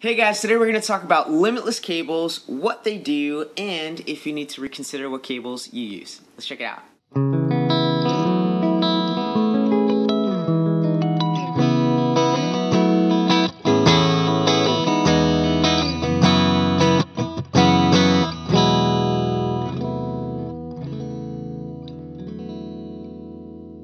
Hey guys, today we're going to talk about limitless cables, what they do, and if you need to reconsider what cables you use. Let's check it out.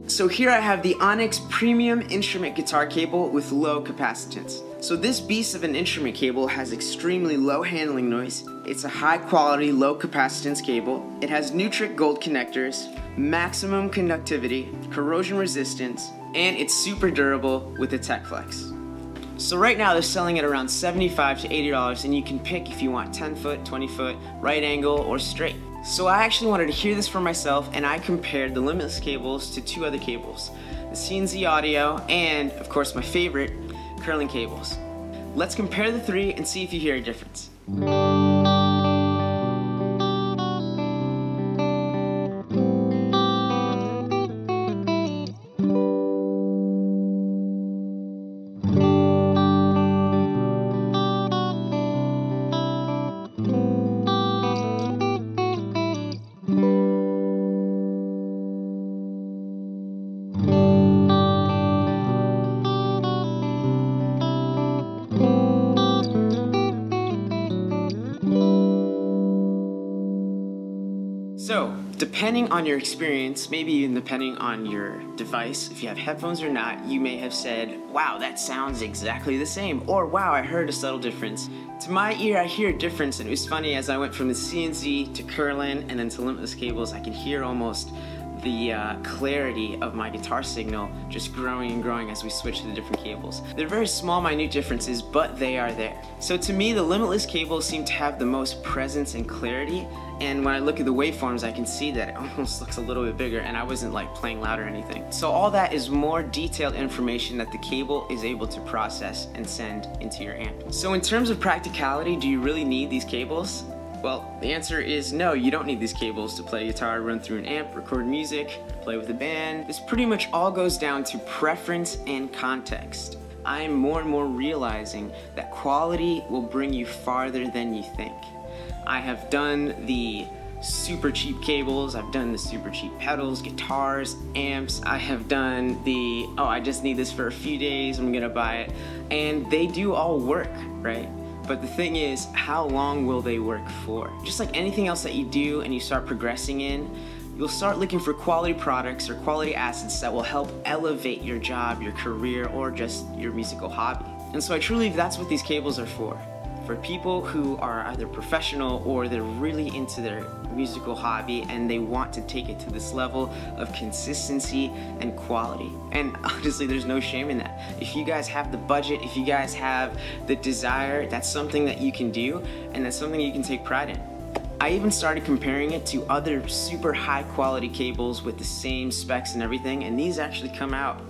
So here I have the Onyx Premium Instrument Guitar Cable with low capacitance. So this beast of an instrument cable has extremely low handling noise, it's a high quality low capacitance cable, it has Neutrik gold connectors, maximum conductivity, corrosion resistance, and it's super durable with the TechFlex. So right now they're selling at around 75 to $80 and you can pick if you want 10 foot, 20 foot, right angle, or straight. So I actually wanted to hear this for myself and I compared the limitless cables to two other cables, the CNZ Audio and, of course my favorite, Kirlin cables. Let's compare the three and see if you hear a difference. So, depending on your experience, maybe even depending on your device, if you have headphones or not, you may have said, wow, that sounds exactly the same, or wow, I heard a subtle difference. To my ear, I hear a difference, and it was funny as I went from the CNZ to Kirlin and then to limitless cables, I can hear almost the uh, clarity of my guitar signal just growing and growing as we switch to the different cables. They're very small, minute differences, but they are there. So to me, the limitless cables seem to have the most presence and clarity, and when I look at the waveforms, I can see that it almost looks a little bit bigger, and I wasn't like playing loud or anything. So all that is more detailed information that the cable is able to process and send into your amp. So in terms of practicality, do you really need these cables? Well, the answer is no, you don't need these cables to play guitar, run through an amp, record music, play with a band. This pretty much all goes down to preference and context. I'm more and more realizing that quality will bring you farther than you think. I have done the super cheap cables, I've done the super cheap pedals, guitars, amps, I have done the, oh I just need this for a few days, I'm gonna buy it, and they do all work, right? But the thing is, how long will they work for? Just like anything else that you do and you start progressing in, you'll start looking for quality products or quality assets that will help elevate your job, your career, or just your musical hobby. And so I truly believe that's what these cables are for for people who are either professional or they're really into their musical hobby and they want to take it to this level of consistency and quality. And honestly, there's no shame in that. If you guys have the budget, if you guys have the desire, that's something that you can do and that's something you can take pride in. I even started comparing it to other super high quality cables with the same specs and everything and these actually come out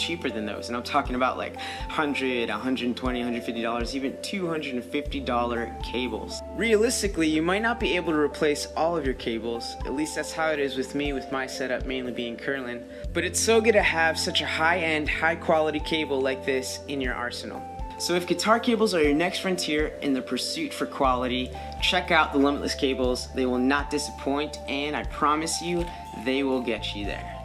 cheaper than those. And I'm talking about like 100, 120, 150 dollars, even 250 dollar cables. Realistically, you might not be able to replace all of your cables. At least that's how it is with me with my setup mainly being Kirlin. But it's so good to have such a high-end, high-quality cable like this in your arsenal. So if guitar cables are your next frontier in the pursuit for quality, check out the Limitless cables. They will not disappoint and I promise you, they will get you there.